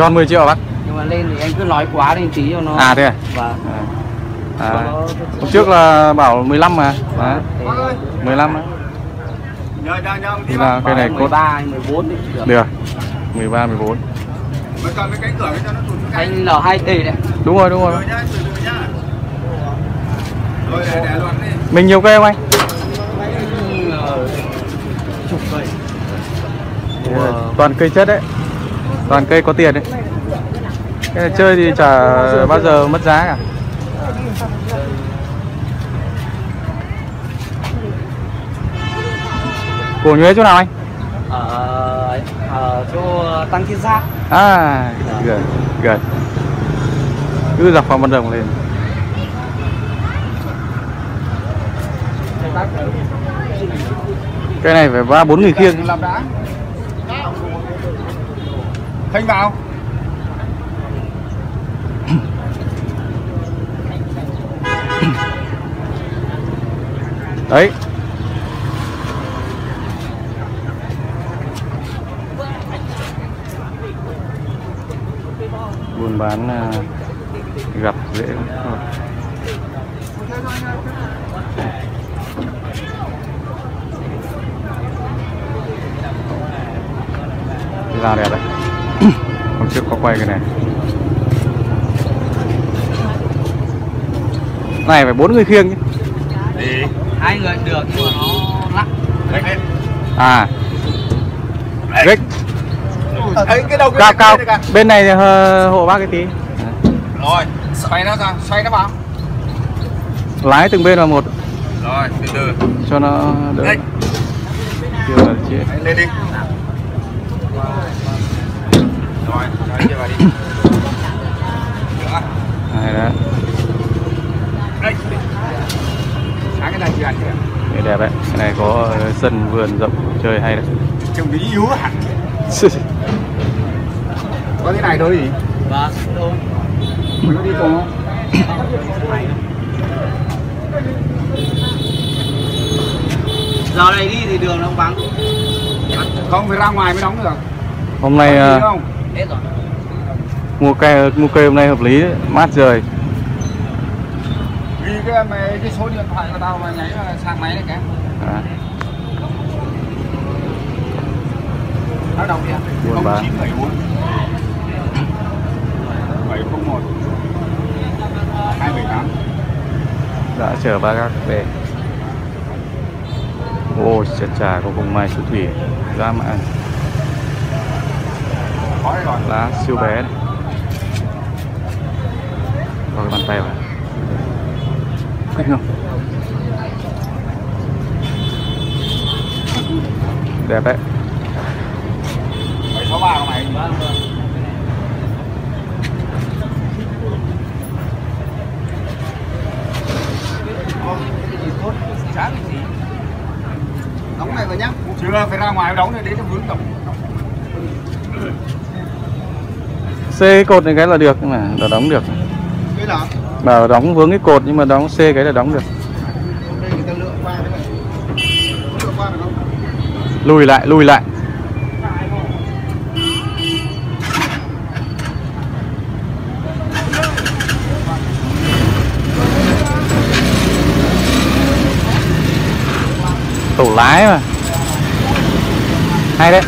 Tròn 10 triệu bác? Nhưng mà lên thì anh cứ nói quá lên tí cho nó À thế à? vâng. À, à. Hôm trước là bảo 15 mà. Đấy, thế 15 đấy Thì là cái này cốt 13 hay 14 thì được. Được. 13, 14 mày cầm cái cánh cửa cho nó tụt cái anh L2T đấy. Đúng rồi, đúng rồi. Rồi nhá từ từ nhá. Rồi để để luôn đi. Mình nhiều cây không anh? chục cây. Thế là Toàn cây chất đấy Toàn cây có tiền đấy. Cái này chơi thì chả bao giờ mất giá cả. Cổ nhuế chỗ nào anh? ở ở chỗ tăng thiên giáp. À, gần, gần. Cứ dọc vào ban đồng lên. Cái này phải ba bốn người khiêng làm thanh vào. Đấy. Buôn bán à, gặp dễ thôi. Đi ra đẹp đấy. Hôm trước có quay cái này. Này phải bốn người khiêng chứ đi hai người được nhưng mà nó lắc. À. Rick. Thấy cái đầu cao cao. bên này thì hơ- hộ bác cái tí. Rồi xoay nó ra xoay nó vào. Lái từng bên vào một. Rồi từ từ. Cho nó đỡ. Đấy. là Đấy, lên đi này đó đây đẹp đấy cái này có sân vườn rộng chơi hay đấy. Trông lý yếu hẳn có cái này thôi. Gì vâng. Thôi nó đi cùng không giờ này đi thì đường nó vắng. Không phải ra ngoài mới đóng được. Hôm nay Có à, gì không hết rồi. Mua cây mua cây hôm nay hợp lý đấy. mát trời. Ghi cái mày cái số điện thoại của tao mà nháy sang máy này cái à, nó đọc đi Buôn bán. 0974 701 278 đã chở ba gác về. Ô chà chà có vùng mai số thủy. Ra mà lá siêu bé. Này vào cái bàn tay vào. Kinh không? Đẹp đấy. Đóng này vào nhá. Chưa, phải ra ngoài đóng này, để cho vướng tổng. C cái cột này cái là được nhưng mà là đóng được. Bảo đóng vướng cái cột nhưng mà đóng C cái là đóng được. Lùi lại lùi lại. Tổ lái mà. Hay đấy